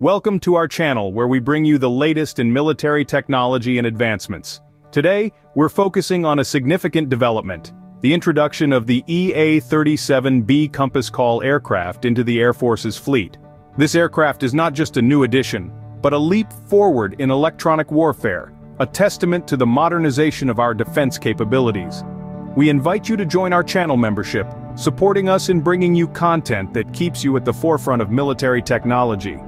Welcome to our channel where we bring you the latest in military technology and advancements. Today, we're focusing on a significant development, the introduction of the EA-37B Compass Call aircraft into the Air Force's fleet. This aircraft is not just a new addition, but a leap forward in electronic warfare, a testament to the modernization of our defense capabilities. We invite you to join our channel membership, supporting us in bringing you content that keeps you at the forefront of military technology.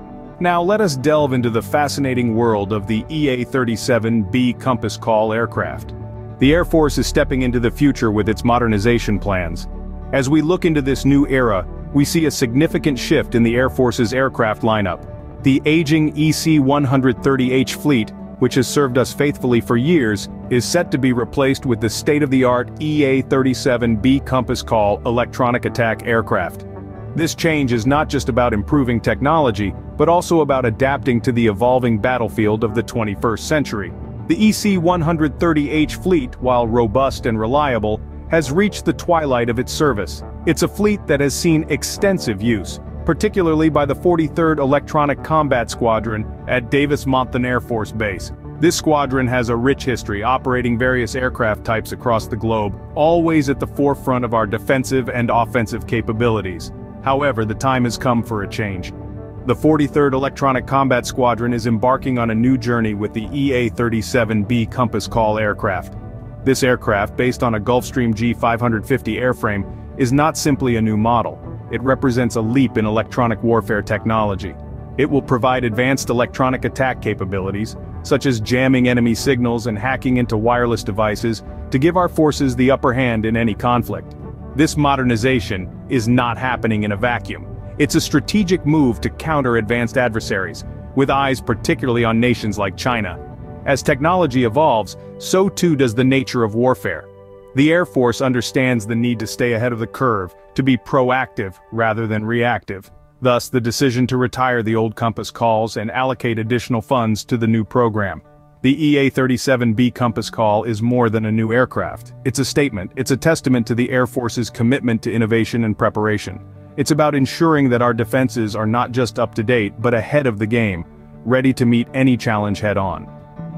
Now let us delve into the fascinating world of the EA-37B Compass Call aircraft. The Air Force is stepping into the future with its modernization plans. As we look into this new era, we see a significant shift in the Air Force's aircraft lineup. The aging EC-130H fleet, which has served us faithfully for years, is set to be replaced with the state-of-the-art EA-37B Compass Call electronic attack aircraft. This change is not just about improving technology, but also about adapting to the evolving battlefield of the 21st century. The EC-130H fleet, while robust and reliable, has reached the twilight of its service. It's a fleet that has seen extensive use, particularly by the 43rd Electronic Combat Squadron at Davis-Monthan Air Force Base. This squadron has a rich history operating various aircraft types across the globe, always at the forefront of our defensive and offensive capabilities. However, the time has come for a change. The 43rd Electronic Combat Squadron is embarking on a new journey with the EA-37B Compass Call aircraft. This aircraft, based on a Gulfstream G550 airframe, is not simply a new model, it represents a leap in electronic warfare technology. It will provide advanced electronic attack capabilities, such as jamming enemy signals and hacking into wireless devices, to give our forces the upper hand in any conflict. This modernization is not happening in a vacuum. It's a strategic move to counter advanced adversaries, with eyes particularly on nations like China. As technology evolves, so too does the nature of warfare. The Air Force understands the need to stay ahead of the curve, to be proactive rather than reactive. Thus the decision to retire the old Compass calls and allocate additional funds to the new program. The EA-37B Compass Call is more than a new aircraft. It's a statement, it's a testament to the Air Force's commitment to innovation and preparation. It's about ensuring that our defenses are not just up to date but ahead of the game, ready to meet any challenge head-on.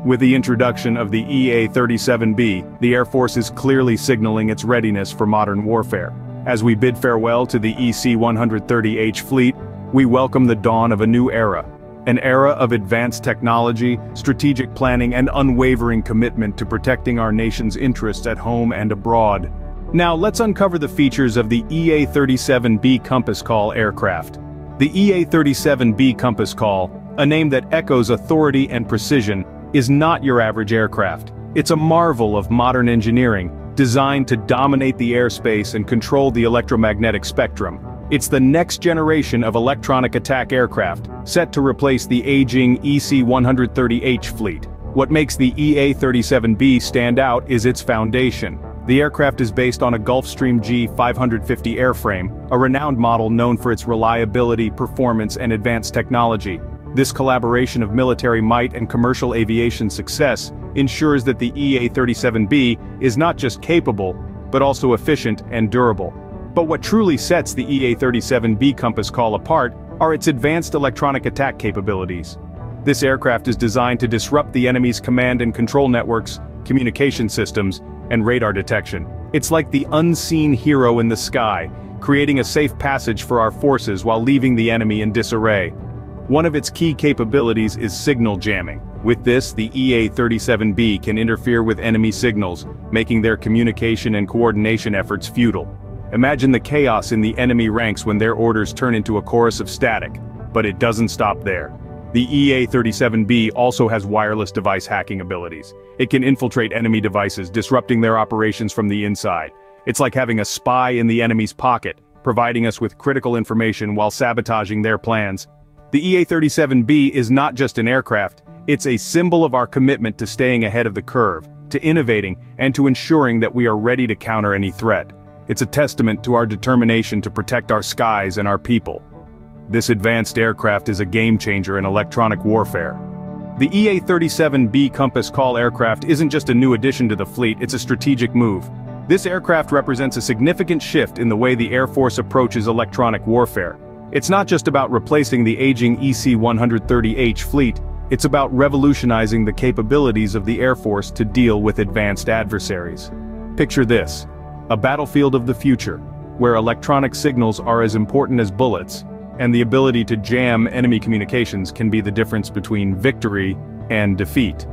With the introduction of the EA-37B, the Air Force is clearly signaling its readiness for modern warfare. As we bid farewell to the EC-130H fleet, we welcome the dawn of a new era, an era of advanced technology, strategic planning and unwavering commitment to protecting our nation's interests at home and abroad. Now let's uncover the features of the EA-37B Compass Call aircraft. The EA-37B Compass Call, a name that echoes authority and precision, is not your average aircraft. It's a marvel of modern engineering, designed to dominate the airspace and control the electromagnetic spectrum. It's the next generation of electronic attack aircraft, set to replace the aging EC-130H fleet. What makes the EA-37B stand out is its foundation. The aircraft is based on a Gulfstream G550 airframe, a renowned model known for its reliability, performance and advanced technology. This collaboration of military might and commercial aviation success ensures that the EA-37B is not just capable, but also efficient and durable. But what truly sets the EA-37B Compass Call apart are its advanced electronic attack capabilities. This aircraft is designed to disrupt the enemy's command and control networks, communication systems, and radar detection. It's like the unseen hero in the sky, creating a safe passage for our forces while leaving the enemy in disarray. One of its key capabilities is signal jamming. With this, the EA-37B can interfere with enemy signals, making their communication and coordination efforts futile. Imagine the chaos in the enemy ranks when their orders turn into a chorus of static. But it doesn't stop there. The EA-37B also has wireless device hacking abilities. It can infiltrate enemy devices, disrupting their operations from the inside. It's like having a spy in the enemy's pocket, providing us with critical information while sabotaging their plans. The EA-37B is not just an aircraft, it's a symbol of our commitment to staying ahead of the curve, to innovating, and to ensuring that we are ready to counter any threat. It's a testament to our determination to protect our skies and our people. This advanced aircraft is a game-changer in electronic warfare. The EA-37B Compass Call aircraft isn't just a new addition to the fleet, it's a strategic move. This aircraft represents a significant shift in the way the Air Force approaches electronic warfare. It's not just about replacing the aging EC-130H fleet, it's about revolutionizing the capabilities of the Air Force to deal with advanced adversaries. Picture this. A battlefield of the future, where electronic signals are as important as bullets, and the ability to jam enemy communications can be the difference between victory and defeat.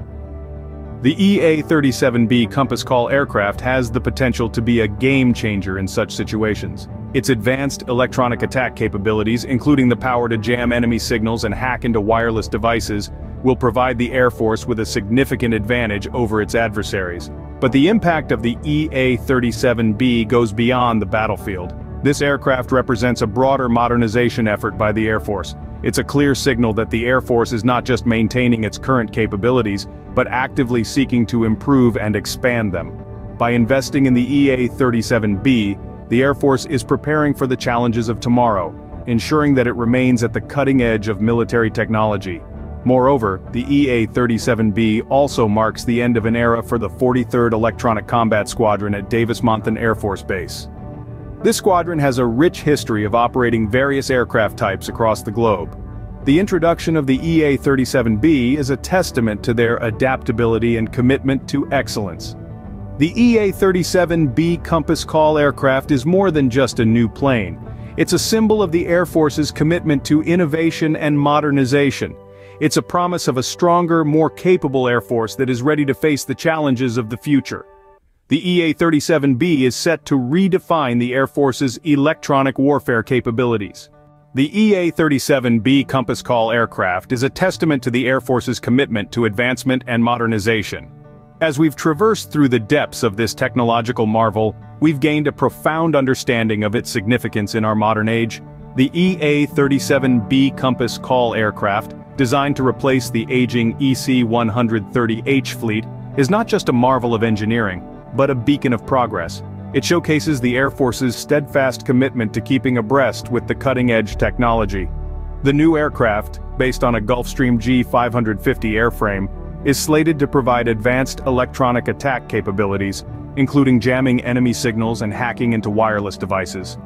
The EA-37B Compass Call aircraft has the potential to be a game-changer in such situations. Its advanced electronic attack capabilities, including the power to jam enemy signals and hack into wireless devices, will provide the Air Force with a significant advantage over its adversaries. But the impact of the EA-37B goes beyond the battlefield. This aircraft represents a broader modernization effort by the Air Force. It's a clear signal that the Air Force is not just maintaining its current capabilities, but actively seeking to improve and expand them. By investing in the EA-37B, the Air Force is preparing for the challenges of tomorrow, ensuring that it remains at the cutting edge of military technology. Moreover, the EA-37B also marks the end of an era for the 43rd Electronic Combat Squadron at Davis-Monthan Air Force Base. This squadron has a rich history of operating various aircraft types across the globe. The introduction of the EA-37B is a testament to their adaptability and commitment to excellence. The EA-37B Compass Call aircraft is more than just a new plane. It's a symbol of the Air Force's commitment to innovation and modernization, it's a promise of a stronger, more capable Air Force that is ready to face the challenges of the future. The EA-37B is set to redefine the Air Force's electronic warfare capabilities. The EA-37B Compass Call aircraft is a testament to the Air Force's commitment to advancement and modernization. As we've traversed through the depths of this technological marvel, we've gained a profound understanding of its significance in our modern age. The EA-37B Compass Call aircraft designed to replace the aging EC-130H fleet, is not just a marvel of engineering, but a beacon of progress. It showcases the Air Force's steadfast commitment to keeping abreast with the cutting-edge technology. The new aircraft, based on a Gulfstream G550 airframe, is slated to provide advanced electronic attack capabilities, including jamming enemy signals and hacking into wireless devices.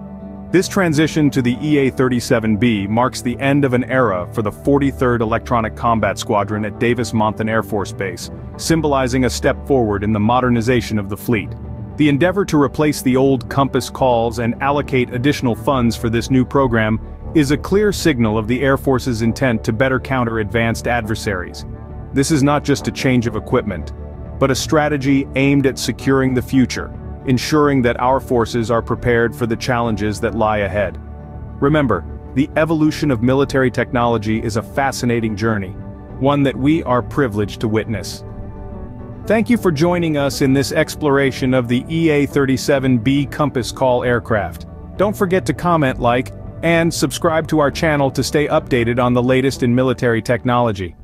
This transition to the EA-37B marks the end of an era for the 43rd Electronic Combat Squadron at Davis-Monthan Air Force Base, symbolizing a step forward in the modernization of the fleet. The endeavor to replace the old Compass calls and allocate additional funds for this new program is a clear signal of the Air Force's intent to better counter advanced adversaries. This is not just a change of equipment, but a strategy aimed at securing the future, ensuring that our forces are prepared for the challenges that lie ahead. Remember, the evolution of military technology is a fascinating journey, one that we are privileged to witness. Thank you for joining us in this exploration of the EA-37B Compass Call aircraft. Don't forget to comment like, and subscribe to our channel to stay updated on the latest in military technology.